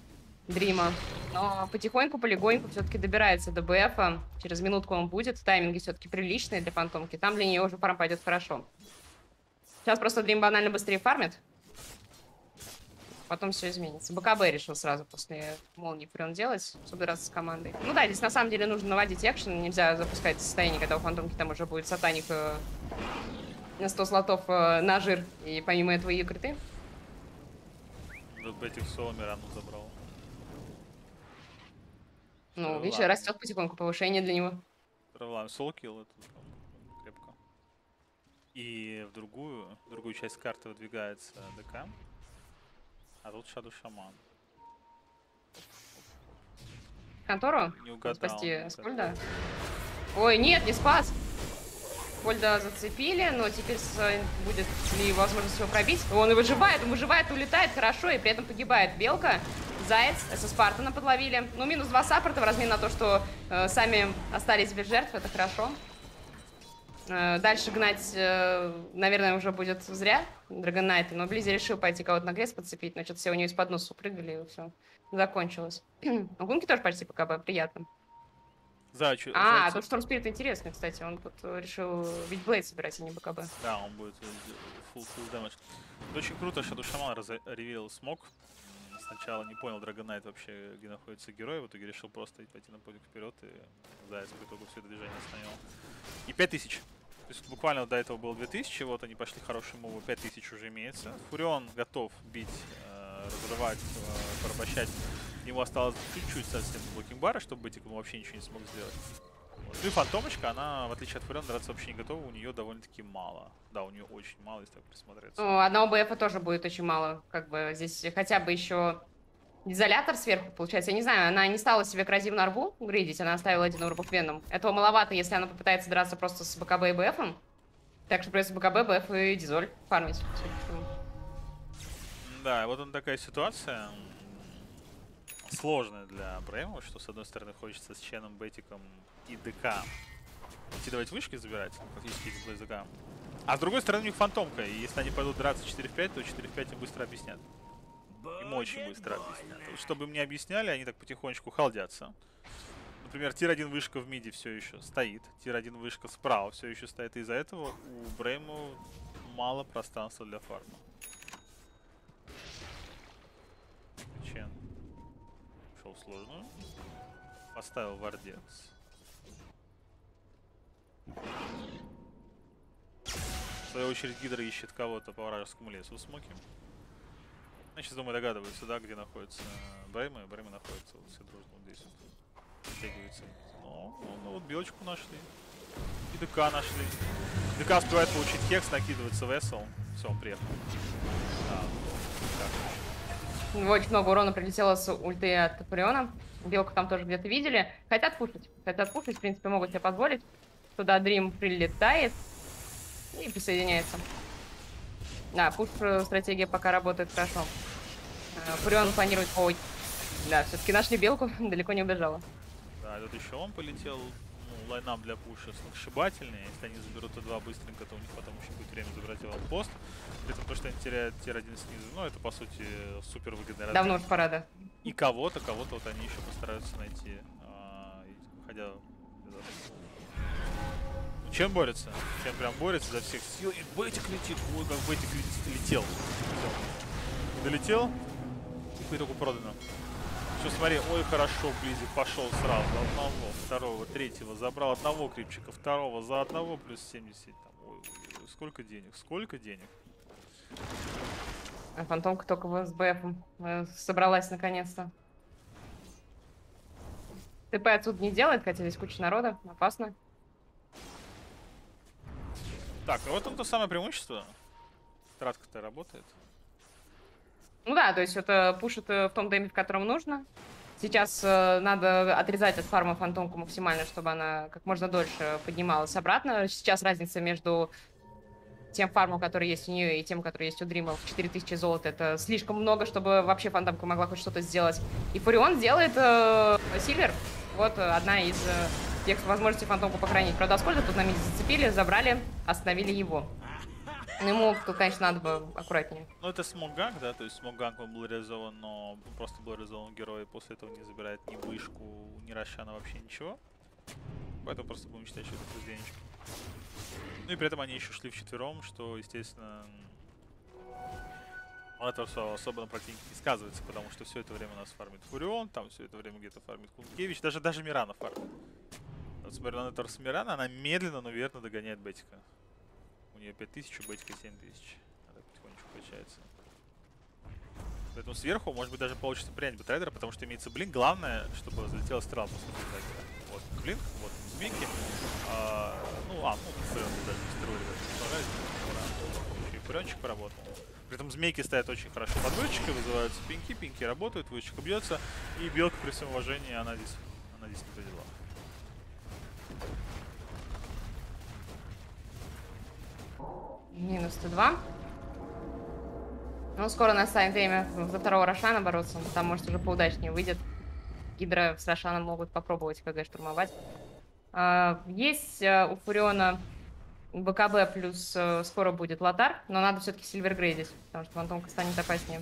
Дрима. Но потихоньку, полегоньку все-таки добирается до БФа. Через минутку он будет. Тайминги все-таки приличные для фантомки. Там для нее уже фарм пойдет хорошо. Сейчас просто Дрим банально быстрее фармит. Потом все изменится. БКБ решил сразу после молнии френ делать, собираться с командой. Ну да, здесь на самом деле нужно наводить экшен. Нельзя запускать состояние, когда у фантомки там уже будет сатаник э, на 100 слотов э, на жир. И помимо этого ее криты. Вот Бетик Соломи рану забрал. Ну, Ну, видишь, растет потихоньку повышение для него. Травлаем солкил, это крепко. И в другую, в другую часть карты выдвигается ДК. А тут Шаду Шаман. Контору? Не угадал. Спасти Скольда? Ой, нет, не спас. Скольда зацепили, но теперь с- будет ли возможность его пробить? Он и выживает, он выживает, улетает хорошо, и при этом погибает Белка. Заяц, со Спартана подловили. Ну, минус два саппорта в размен на то, что э, сами остались без жертв, это хорошо. Э, дальше гнать, э, наверное, уже будет зря Драгонайта, но Близи решил пойти кого-то на крест подцепить, но что-то все у нее из-под носа упрыгали, и все, закончилось. <clears throat> У Гунки тоже почти ПКБ, приятно. Зайчу- А, Зайцу- тут Шторм Спирит интересный, кстати. Он тут э, решил ведь Блейд собирать, а не БКБ. Да, он будет full, full damage. Это очень круто, Шаду Шаман ревел смог. Сначала не понял Драгонайт вообще, где находится герой, в итоге решил просто пойти на подвиг вперед, и Заяц по итогу все это движение остановил. И 5000. То есть буквально до этого было 2000, вот они пошли хороший мувы, 5000 уже имеется. Фурион готов бить, э, разрывать, э, порабощать. Ему осталось чуть-чуть совсем до блокинг-бара, чтобы Бетик ему вообще ничего не смог сделать. Ну и Фантомочка, она, в отличие от Фуриона, драться вообще не готова, у нее довольно-таки мало. Да, у нее очень мало, если так присмотреться. Ну, одного БФа тоже будет очень мало. Как бы здесь хотя бы еще изолятор сверху, получается. Я не знаю, она не стала себе кразив на рву грейдить, она оставила один урбов веном. Этого маловато, если она попытается драться просто с БКБ и БФом. Так что придется БКБ, БФ и Дизоль фармить. Да, вот он такая ситуация. Сложная для Брейма, что с одной стороны хочется с Ченом, Бетиком и ДК идти давать вышки забирать, фактически из БЗК. А с другой стороны у них фантомка, и если они пойдут драться 4 в 5, то 4 в 5 им быстро объяснят. Им очень быстро объяснят. Вот Чтобы им не объясняли, они так потихонечку hold ятся. Например, tier-1 вышка в mid е все еще стоит, tier-1 вышка справа все еще стоит, и из-за этого у Брейма мало пространства для фарма. Чен ушел в сложную. Поставил вардец. В свою очередь Гидра ищет кого-то по вражескому лесу в смоке. Я сейчас думаю догадываются, да, где находится Брейма, и Брейма находится вот все дружно вот здесь вот. Втягивается. Ну, ну, ну, вот белочку нашли. И ДК нашли. ДК успевает получить хекс, накидывается весел. Все, он приехал. Да. Очень много урона прилетело с ульты от Фуриона. Белку там тоже где-то видели. Хотят пушить. Хотят пушить, в принципе, могут себе позволить. Туда Дрим прилетает и присоединяется. Да, пуш стратегия пока работает хорошо. Э, Фурион планирует... Ой, да, все-таки нашли белку, <laughs> далеко не убежала. Да, тут еще он полетел. Ну, lineup для push а сногсшибательный. Если они заберут Т2 быстренько, то у них потом еще будет время забрать outpost. При этом то, что они теряют tier-1 снизу, ну, это, по сути, супер выгодный Давно уж пора, да. И кого-то, кого-то вот они еще постараются найти, а, хотя... Чен борется? Чен прям борется за всех сил. И Бэтик летит. Ой, как Бэтик летел. Не долетел. И итогу продано. Все, смотри, ой, хорошо, Близик пошел сразу. Одного, второго, третьего. Забрал одного крипчика, второго за одного плюс 70. Там, ой, сколько денег, сколько денег. А фантомка только в СБФ э, собралась наконец-то. ТП отсюда не делает, хотя здесь куча народа. Опасно. Так, а вот это то самое преимущество. Тратка-то работает. Ну да, то есть это пушит э, в том темпе, в котором нужно. Сейчас э, надо отрезать от фарма фантомку максимально, чтобы она как можно дольше поднималась обратно. Сейчас разница между тем фармом, который есть у нее, и тем, который есть у Дримов, 4000 золота, это слишком много, чтобы вообще фантомка могла хоть что-то сделать. И Фурион делает э, Сильвер. Вот одна из э, тех возможностей фантомку похоронить. Правда, Аскольда тут на миде зацепили, забрали, остановили его. Ну, ему конечно, надо бы аккуратнее. Ну, это смогганг, да, то есть смогганг он был реализован, но просто был реализован герой, и после этого не забирает ни вышку, ни Рошана, вообще ничего. Поэтому просто будем считать, что это плюс Ну и при этом они еще шли вчетвером, что, естественно, это все особо на противнике не сказывается, потому что все это время у нас фармит Фурион, там все это время где-то фармит Кункевич, даже, даже Мирана фармит. Вот смотрю на networth Мирана, она медленно, но верно догоняет Бетика. У нее 5000, у Бетика 7000. Она потихонечку качается. Поэтому сверху, может быть, даже получится принять Бэтрайдера, потому что имеется blink. Главное, чтобы залетела стрела после Бэтрайдера. Вот blink, вот змейки. А, ну, а, ну, стрелы даже стрелы. Еще и Фуренчик поработал. При этом змейки стоят очень хорошо под вышечкой, вызываются пинки, пинки работают, вышечка бьется. И белка при всем уважении, она здесь, она здесь не повезла. Минус Т2. Ну, скоро настанет время за второго Рошана бороться. Там, может, уже поудачнее выйдет. Гидра с Рошаном могут попробовать КГ штурмовать. А, есть а, у Фуриона БКБ плюс а, скоро будет Лотар, но надо все-таки Сильвергрейдить, потому что фантомка станет опаснее.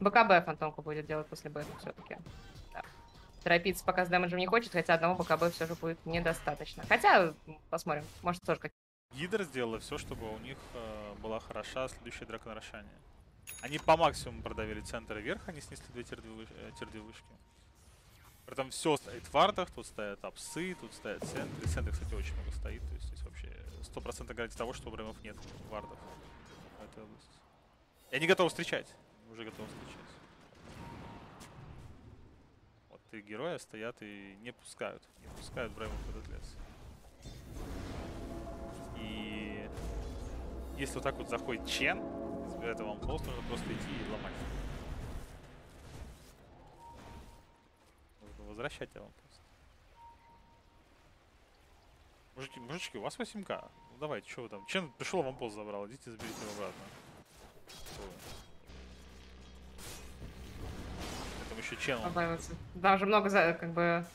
БКБ фантомка будет делать после бета все-таки. Да. Торопиться пока с дэмэджем не хочет, хотя одного БКБ все же будет недостаточно. Хотя, посмотрим, может тоже как Гидра сделала все, чтобы у них э, была хороша следующая драка на. Они по максимуму продавили центр и верх, они снесли две тир выш э, вышки. При этом все стоит в вардах, тут стоят апсы, тут стоят центры. Центры, кстати, очень много стоит, то есть здесь вообще 100% гарантия того, что у бремов нет вардов в этой области. И они готовы встречать, уже готовы встречать. Вот и герои стоят и не пускают, не пускают бремов в этот лес. Если вот так вот заходит Чен, забирает вам пост, нужно просто идти и ломать. Нужно возвращать вам пост. Мужики, мужички, у вас 8к. Ну давайте, что вы там? Чен пришел, вам пост забрал, идите заберите его обратно. Там еще Чен. Да, уже много, как бы,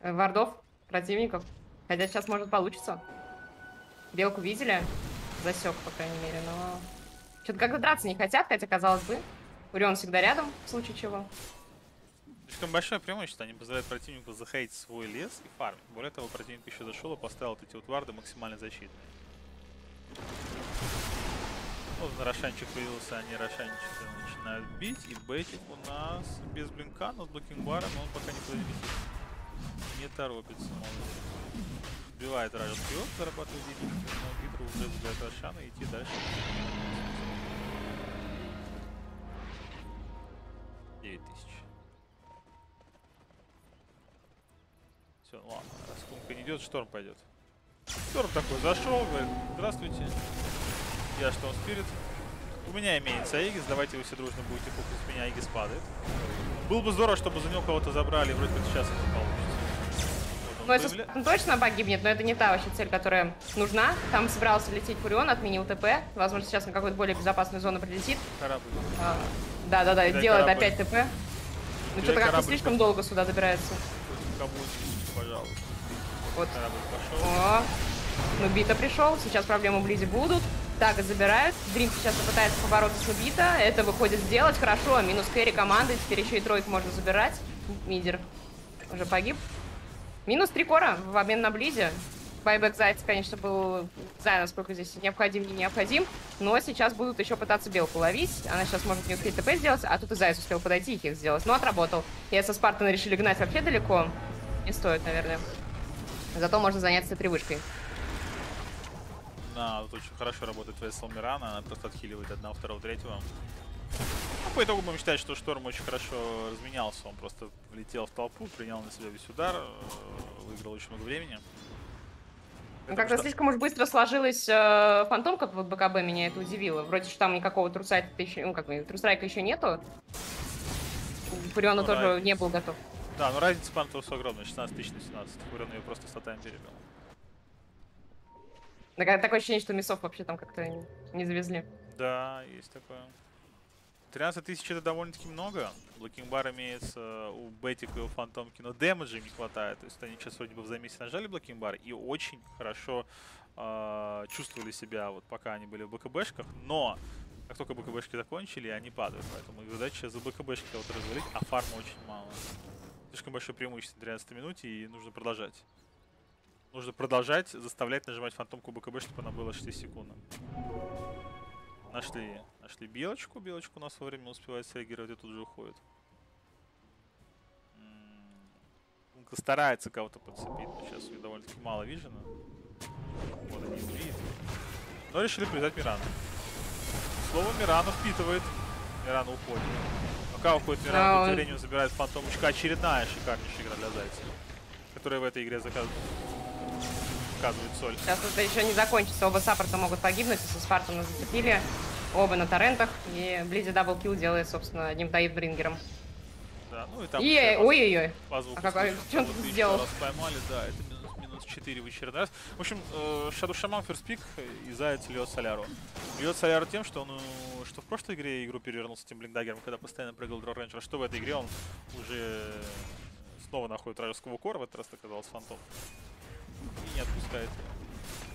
э, вардов, противников. Хотя сейчас, может, получится. Белку видели? Засек, по крайней мере, но... Что-то как-то драться не хотят, хотя, казалось бы. Урион всегда рядом, в случае чего. Слишком большое преимущество. Они позволяют противнику заходить в свой лес и фармить. Более того, противник еще зашел и поставил вот эти вот варды максимально защитные. Вот Рошанчик появился, они Рошанчика начинают бить. И Бетик у нас без блинка, но с блокингбаром он пока не подвесит. Не торопится, молодец. Сбивает Райот вперед, зарабатывает деньги, но Гидру уже забирает Рошана и идти дальше. 9000. Все, ладно, раз не идет, Шторм пойдет. Шторм такой зашел, говорит, здравствуйте, я Штон Спирит. У меня имеется Аигис, давайте вы все дружно будете пукать, меня Аигис падает. Было бы здорово, чтобы за него кого-то забрали, вроде как сейчас это получится. Ну, если появля- точно погибнет, но это не та вообще цель, которая нужна. Там собирался лететь Фурион, отменил ТП. Возможно, сейчас на какую-то более безопасную зону прилетит. Корабль. А, Да-да-да, Кидай делает корабль. опять ТП. Ну, что-то как-то корабль. слишком долго сюда добирается. Пожалуйста. Вот. Корабль. О, Нубита пришел, сейчас проблемы вблизи будут. Так, забирают. Дрим сейчас попытается побороться с Нубита. Это выходит сделать хорошо. Минус кэрри команды. Теперь еще и тройку можно забирать. Мидер уже погиб. Минус три кора в обмен на Близе. Байбек Зайц, конечно, был... Не знаю, насколько здесь необходим, не необходим. Но сейчас будут еще пытаться белку ловить. Она сейчас может не успеть ТП сделать. А тут и Зайц успел подойти и их сделать. Но отработал. Если Спартана решили гнать вообще далеко, не стоит, наверное. Зато можно заняться этой вышкой. Да, тут очень хорошо работает Весел Мирана, она просто отхиливает одного, второго, третьего. Ну, по итогу будем считать, что Шторм очень хорошо разменялся. Он просто влетел в толпу, принял на себя весь удар, э, выиграл очень много времени. Ну, как-то что- слишком уж быстро сложилась э, фантомка в БКБ, меня это удивило. Вроде что там никакого трусайка еще, ну, как бы, трусрайка еще нету. Фуриона Ну, тоже да. не был готов. Да, но разница по Антусу огромная, 16 тысяч на 17. Фурен ее просто статами перебил. Так- Такое ощущение, что мясов вообще там как-то не завезли. Да, есть такое. 13 тысяч это довольно-таки много. Black King Bar имеется у Бетика и у Фантомки, но damage а им не хватает. То есть они сейчас вроде бы в замесе нажали Black King Bar и очень хорошо а, чувствовали себя, вот пока они были в БКБшках, но как только БКБшки закончили, они падают. Поэтому их задача за БКБшки кого-то развалить, а фарма очень мало. Слишком большое преимущество на 13 минуте и нужно продолжать. Нужно продолжать заставлять нажимать фантомку БКБ, чтобы она была 6 секунд. Нашли, нашли белочку. Белочка у нас вовремя успевает среагировать и тут же уходит. М, Лунка старается кого-то подцепить, но сейчас у нее довольно-таки мало вижена. Вот они видят. Но решили привязать Мирану. Слово Мирану впитывает. Мирана уходит. Пока уходит он- тем временем забирает фантомочка. Очередная шикарнейшая игра для Зайца. Которая в этой игре заказ- показывает соль. Сейчас это еще не закончится. Оба саппорта могут погибнуть, если Спартана зацепили. Оба на торрентах. И Близи double kill делает, собственно, одним Брингером. Да, ну и там И, ой-ой-ой. по звуку а какой- чё он тут сделал? раз поймали, да, это минус, минус 4 в очередной раз. В общем, э, Shadow Shaman First Pick и Заяц льет Соляру. Льет Соляру тем, что он, э, что в прошлой игре игру перевернул с этим Blink Dagger ом, когда постоянно прыгал Drow Ranger, что в этой игре он уже снова находит вражеского кора, в этот раз оказался фантом. И не отпускает его.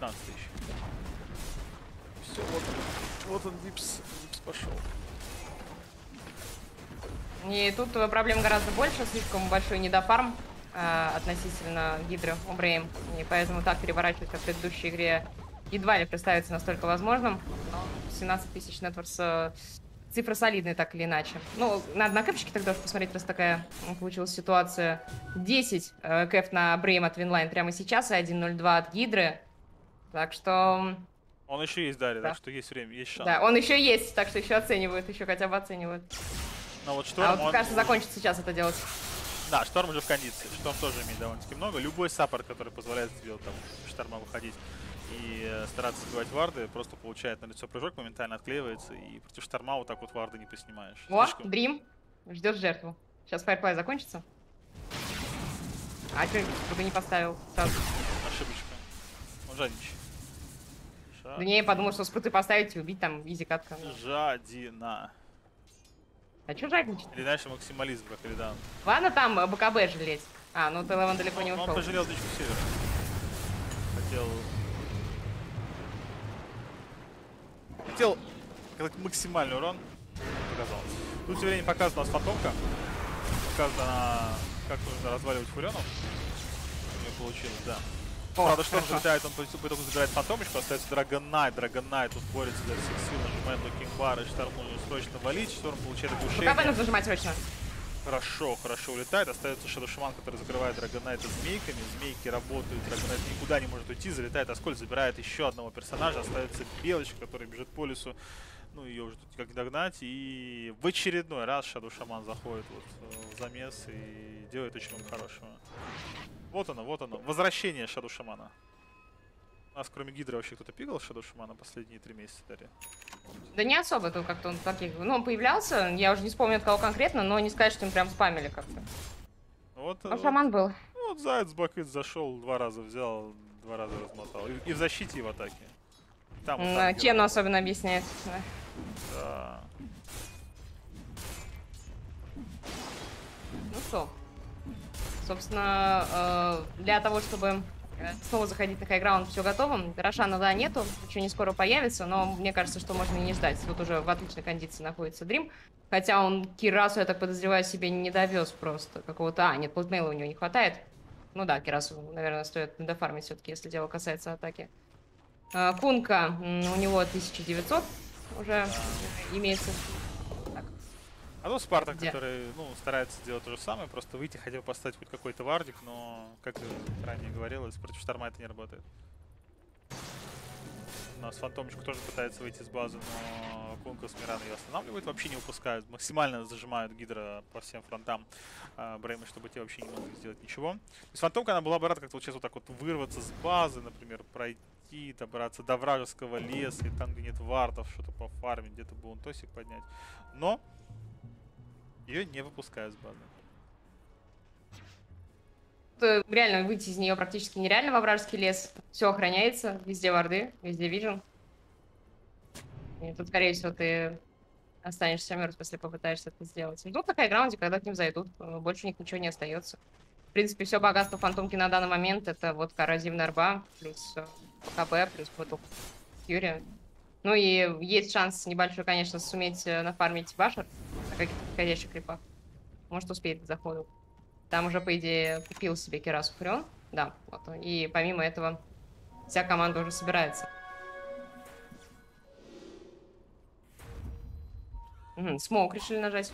15 тысяч. Все, вот он, вот он, Випс, Випс пошел. И тут проблем гораздо больше, слишком большой недофарм э, относительно Гидры у Брейм. И поэтому так переворачивать, в предыдущей игре, едва ли представится настолько возможным. Но 17 тысяч net worth э, цифра солидная, так или иначе. Ну, надо на кэпчике тогда посмотреть, раз такая получилась ситуация. 10 э, кэф на Брейм от Винлайн прямо сейчас и 1.02 от Гидры. Так что, Он еще есть, Дарья, Да. так что есть время, есть шанс. да, он еще есть, так что еще оценивают, еще хотя бы оценивают. Но вот Шторм, А вот, он- кажется, закончится сейчас это делать. Да, Шторм уже в кондиции. Шторм тоже имеет довольно-таки много. Любой саппорт, который позволяет сделать там Шторма выходить и э, стараться сбивать варды, просто получает на лицо прыжок, моментально отклеивается, и против Шторма вот так вот варды не поснимаешь. О, Слишком- Дрим ждет жертву. Сейчас Firefly закончится. А что бы не поставил сразу? Ошибочка. Он жадничает. Да не, я подумал, что спруты поставить и убить там изи катка. Жадина. А что жадничать? Или знаешь, максимализм, как Элидан. Ладно там э, БКБ жалеть. А, ну ты Леван далеко не Он, он ушел. пожалел дичку севера. Хотел... Хотел сказать максимальный урон. Показал. Тут все время показана у нас. Показано, как нужно разваливать фурионов. У него получилось, да. Правда, что он залетает, он по итогу забирает фантомочку, остается Драгон Найт. Драгон Найт тут борется за всех сил, нажимает лукинг бар, и Шторм нужно срочно валить. Шторм получает оглушение. Нужно нажимать срочно. Хорошо, хорошо улетает. Остается Shaman, который закрывает Драгонайта змейками. Змейки работают, Драгонайт никуда не может уйти. Залетает Аскольд, забирает еще одного персонажа. Остается Белочка, который бежит по лесу. Ну, ее уже тут не догнать. И в очередной раз Шаду Шаман заходит вот э, в замес и делает очень много хорошего. Вот оно, вот оно. Возвращение Шаду Шамана. У нас кроме Гидры вообще кто-то пигал Шаду Шамана последние три месяца, Дарья? Да не особо, то как-то он таких... Ну, он появлялся, я уже не вспомню от кого конкретно, но не сказать, что им прям спамили как-то. Вот, Но вот, шаман был. ну, вот Заяц Бакыт зашел, два раза взял, два раза размотал. И, и в защите, и в атаке. Там вот М, так Чем делал. особенно объясняет. да. Ну что, собственно, э, для того, чтобы снова заходить на хайграунд, все готово. Рошана, да, нету, еще не скоро появится, но мне кажется, что можно и не ждать. Тут уже в отличной кондиции находится Дрим. Хотя он Кирасу, я так подозреваю, себе не довез просто какого-то... А, нет, плотмейла у него не хватает. Ну да, Кирасу, наверное, стоит дофармить все-таки, если дело касается атаки. А, Кунка, у него 1900 уже имеется. Так, А то Спартак, Где? который, ну, старается сделать то же самое, просто выйти, хотел поставить хоть какой-то вардик, но, как ранее говорилось, против Шторма это не работает. У нас Фантомчик тоже пытается выйти с базы, но Кунка с Мирана ее останавливает, вообще не упускают, максимально зажимают Гидра по всем фронтам а, Брейма, чтобы те вообще не могли сделать ничего. То есть Фантомка, она была бы рада как-то вот сейчас вот так вот вырваться с базы, например, пройти, добраться до вражеского леса, и там, где нет вартов, что-то пофармить, где-то бунтосик поднять. Но ее не выпускают с базы. Э, Реально выйти из нее практически нереально во вражеский лес. Все охраняется, везде варды, везде вижен. И тут, скорее всего, ты останешься мертв, если попытаешься это сделать. Ждут на хайграунде, когда к ним зайдут. э, Больше у них ничего не остается. В принципе, все богатство фантомки на данный момент это вот коррозивная рба, плюс э, ПКБ, плюс поток Фьюри. Ну и есть шанс небольшой, конечно, суметь э, нафармить башер на каких-то подходящих крипах. Может, успеет к заходу. Там уже, по идее, купил себе Керасу Фурион. Да, вот. И помимо этого, вся команда уже собирается. Смоук решили нажать.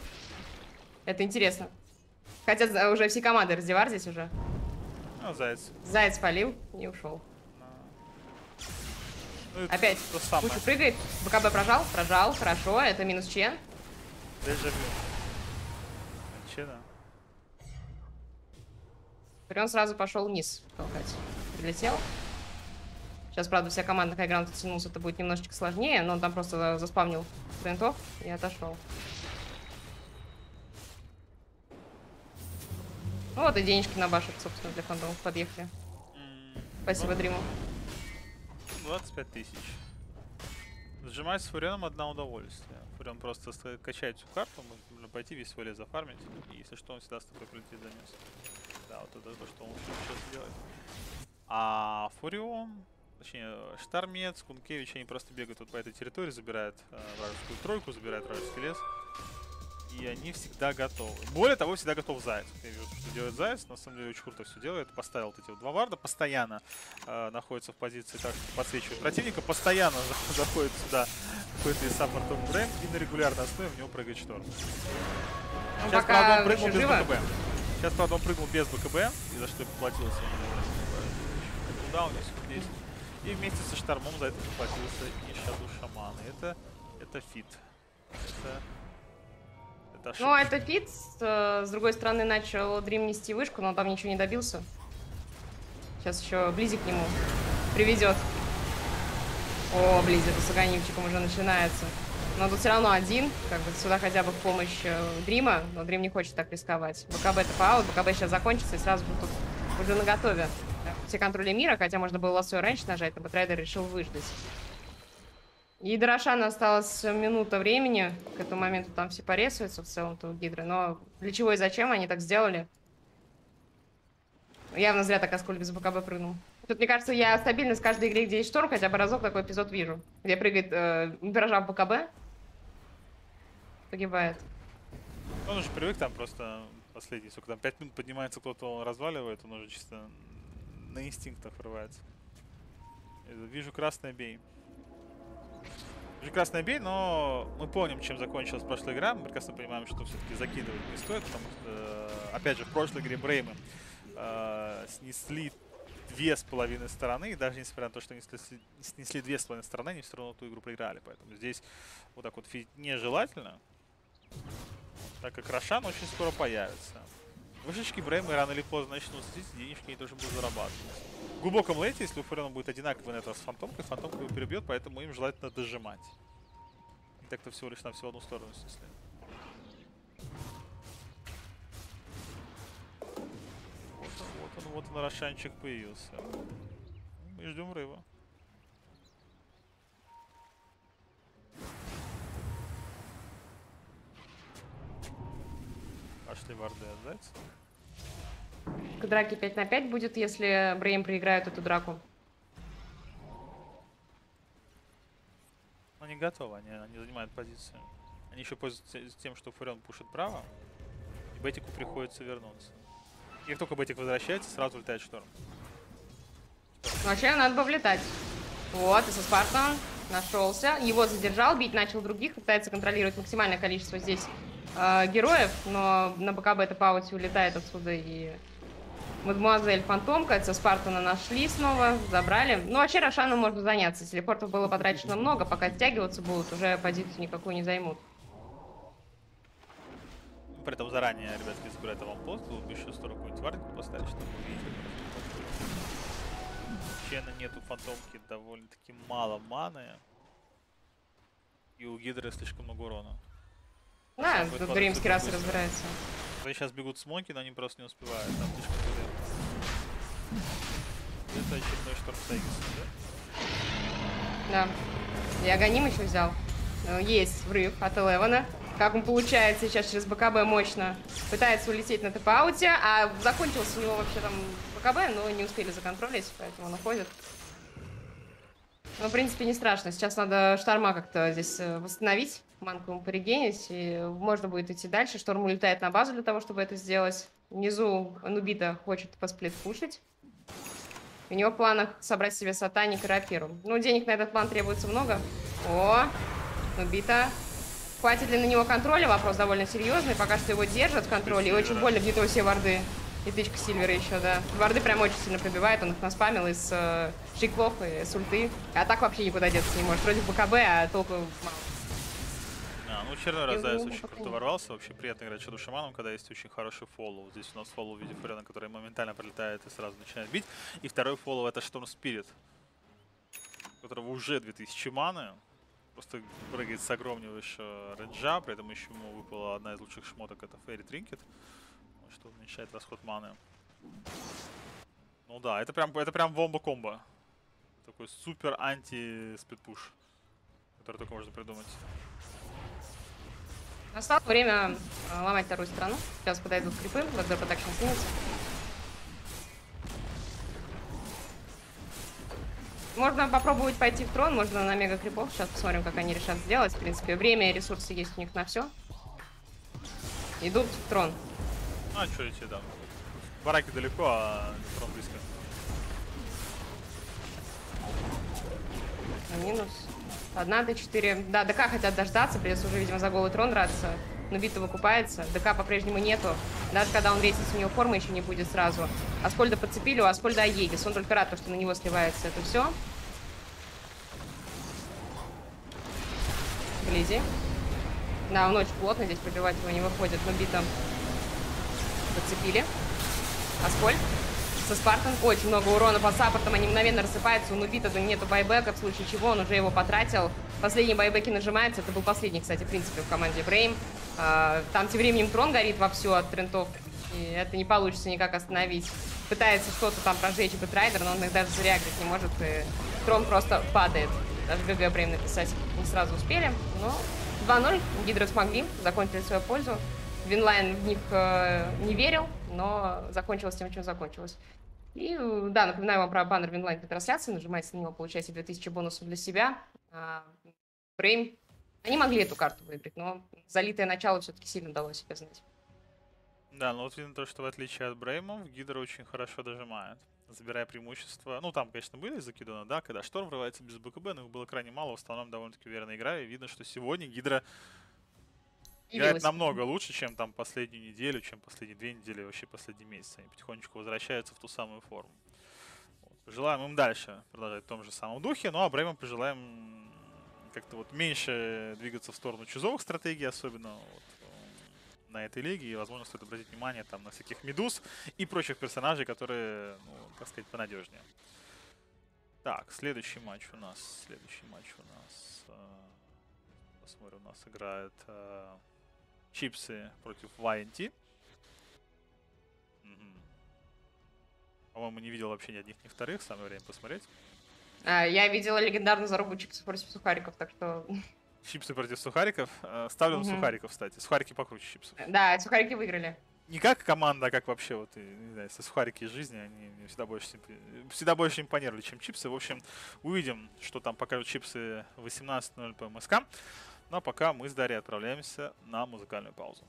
Это интересно. Хотя за- уже все команды раздевар здесь уже. Ну, Заяц. Заяц полил и ушел. Ну, Опять. Кучу прыгает. БКБ прожал? Прожал. Хорошо. Это минус Чен. Дежавю. Чена. Фурион сразу пошел вниз толкать. Прилетел. Сейчас, правда, вся команда хайграунд оттянулся, это будет немножечко сложнее, но он там просто заспавнил принтов и отошел. Ну вот и денежки на башек, собственно, для фандомов подъехали. Спасибо, ну, Дриму. 25 тысяч. Сжимать с Фурионом одно удовольствие. Фурион просто ст- качает всю карту, можно пойти весь свой зафармить. И если что, он всегда с тобой прилетит занес. Да, вот это то, что он сейчас делает. А Фурион, точнее, Штармец, Кункевич, они просто бегают вот по этой территории, забирают э, вражескую тройку, забирают вражеский лес. И они всегда готовы. Более того, всегда готов Заяц. Я вижу, что делает Заяц. На самом деле очень круто все делает. Поставил вот эти вот два варда. Постоянно э, находится в позиции так, подсвечивает противника. Постоянно за- <laughs> заходит сюда какой-то из саппортов Брэм. И на регулярной основе в него прыгает шторм. Ну, Сейчас, правда, он прыгнул без живо. БКБ. Сейчас, правда, он прыгнул без БКБ, и за что и поплатился. Куда у него здесь? И вместе со Штормом за это поплатился и Shadow Shaman. И это, это feed. Это, это Ну, ошибка. это фит. С, с другой стороны, начал Дрим нести вышку, но он там ничего не добился. Сейчас еще Близи к нему приведет. О, Близи, это с аганимчиком уже начинается. Но тут все равно один, как бы сюда хотя бы в помощь э, Дрима, но Дрим не хочет так рисковать. БКБ это аут, БКБ сейчас закончится и сразу будут уже на готове. Все контроли мира, хотя можно было лассо и раньше нажать, но Бэтрайдер решил выждать. И до Рошана осталась минута времени. К этому моменту там все порезаются в целом-то Гидры. Но для чего и зачем они так сделали? Явно зря так Аскуль без БКБ прыгнул. Тут, мне кажется, я стабильно с каждой игры, где есть шторм, хотя бы разок такой эпизод вижу. Где прыгает э, Миража в БКБ. Погибает. Он уже привык там просто последний, сколько там, 5 минут поднимается кто-то, он разваливает, он уже чисто на инстинктах врывается. Э, Вижу красный бей. Вижу красный бей, но мы помним, чем закончилась прошлая игра. Мы прекрасно понимаем, что все-таки закидывать не стоит, потому что, э, опять же, в прошлой игре Бреймы э, снесли две с половиной стороны, и даже несмотря на то, что они снесли, две с половиной стороны, они все равно эту игру проиграли. Поэтому здесь вот так вот фить нежелательно, так как Рошан очень скоро появится. Вышечки Бреймы рано или поздно начнут сидеть, денежки они тоже будут зарабатывать. Глубоком лете, если у Фурена будет одинаковый на это с Фантомкой, Фантомка его перебьет, поэтому им желательно дожимать. Так-то всего лишь на всю одну сторону снесли. Вот он, вот он, Рошанчик появился. Мы ждем рыба. Пошли варды отдать. К драке 5 на 5 будет, если Брейм проиграет эту драку. они готовы, они, они занимают позицию. Они еще пользуются тем, что Фурен пушит право, и Бетику приходится вернуться. И как только Бетик возвращается, сразу летает шторм. Вообще надо бы влетать. Вот, и со Спартом нашелся. Его задержал, бить начал других, пытается контролировать максимальное количество здесь э, героев, но на БКБ это паути улетает отсюда и Мадемуазель Фантомка, со Спартана нашли снова, забрали. Ну, вообще Рошаном можно заняться. Телепортов было потрачено много, пока стягиваться будут, уже позицию никакую не займут. При этом заранее, ребятки, забирают аванпост, лучше бы еще сторону какую-нибудь варнику поставить, чтобы увидеть. Чена нету фантомки, довольно-таки мало маны. И у Гидры слишком много урона. Да, тут Гримский раз разбирается. Сейчас бегут с Монки, но они просто не успевают. Там слишком Это очередной шторм Тайгис, да? Да. Я гоним еще взял. Ну, есть врыв от Элевана. Как он получает сейчас через БКБ мощно. Пытается улететь на тэп-ауте, а закончился у него вообще там БКБ, но не успели законтролить, поэтому он уходит. Ну, в принципе, не страшно. Сейчас надо Шторма как-то здесь э, восстановить, манку ему порегенить, и можно будет идти дальше. Шторм улетает на базу для того, чтобы это сделать. Внизу Нубита хочет посплит пушить. У него в планах собрать себе сатаник и рапиру. Ну, денег на этот план требуется много. О, Нубита. Хватит ли на него контроля? Вопрос довольно серьезный. Пока что его держат в контроле. И очень больно бьют его все варды. И тычка Сильвера еще, да. Варды прям очень сильно пробивает, он их наспамил из э, шиклов и с ульты. А так вообще никуда деться не может. Вроде БКБ, а толку мало. Ну, Черный Раздайс очень круто ворвался. Вообще приятно играть Чаду Шаманом, когда есть очень хороший фоллоу. Здесь у нас фоллоу в виде Френа, который моментально пролетает и сразу начинает бить. И второй фоллоу это Шторм Спирит, которого уже 2000 маны. Просто прыгает с огромного еще рейнджа, при этом еще ему выпала одна из лучших шмоток, это Фейри Тринкет что уменьшает расход маны. Ну да, это прям, это прям вомба-комбо. Такой супер анти-спидпуш, который только можно придумать. Настало время э, ломать вторую сторону. Сейчас подойдут крипы, Backdoor Protection снимется. Можно попробовать пойти в трон, можно на мега крипов. Сейчас посмотрим, как они решат сделать. В принципе, время и ресурсы есть у них на все. Идут в трон. А, что идти, да. Бараки далеко, а трон близко. Минус. Одна Д4. Да, ДК хотят дождаться, придется уже, видимо, за голый трон драться. Но бита выкупается. ДК по-прежнему нету. Даже когда он весится, у него формы еще не будет сразу. Аскольда подцепили, у Аскольда Аегис. Он только рад, что на него сливается это все. Глизи. Да, он очень плотно здесь пробивать его не выходит, но битом подцепили. Аскольд со Спартан. Очень много урона по саппортам, они мгновенно рассыпаются. У Нубита нету байбека, в случае чего он уже его потратил. Последние байбеки нажимаются. Это был последний, кстати, в принципе, в команде Брейм. А, там тем временем трон горит вовсю от трентов. И это не получится никак остановить. Пытается кто-то там прожечь Бэтрайдер, но он их даже зарягать не может. И трон просто падает. Даже ГГ Брейм написать не сразу успели. Но 2-0. Гидро смогли, закончили в свою пользу. Винлайн в них э, не верил, но закончилось тем, чем закончилось. И да, напоминаю вам про баннер Винлайн для трансляции. Нажимаете на него, получаете 2000 бонусов для себя. А, Брейм. Они могли эту карту выиграть, но залитое начало все-таки сильно дало себя знать. Да, но вот видно то, что в отличие от Бреймов, Гидра очень хорошо дожимает, забирая преимущество. Ну, там, конечно, были закиданы, да, когда Шторм врывается без БКБ, но их было крайне мало, в основном довольно-таки уверенная игра, и видно, что сегодня Гидра Играет намного лучше, чем там последнюю неделю, чем последние две недели, вообще последний месяц. Они потихонечку возвращаются в ту самую форму. Желаем им дальше продолжать в том же самом духе, ну а Бреймам пожелаем как-то вот меньше двигаться в сторону чузовых стратегий, особенно вот, э, на этой лиге. И, возможно, стоит обратить внимание там на всяких медуз и прочих персонажей, которые, ну, так сказать, понадежнее. Так, следующий матч у нас. Следующий матч у нас. Э, посмотрим, у нас играет э, Чипсы против YNT. По-моему, не видел вообще ни одних, ни вторых. Самое время посмотреть. А, я видела легендарную зарубу чипсов против сухариков, так что... <laughs> Чипсы против сухариков. Э, ставлю на сухариков, кстати. Сухарики покруче чипсов. Да, сухарики выиграли. Не как команда, а как вообще, вот, не знаю, со сухарики из жизни, они мне всегда больше, всегда больше импонировали, чем чипсы. В общем, увидим, что там покажут чипсы 18.0 по МСК. Ну а пока мы с Дарьей отправляемся на музыкальную паузу.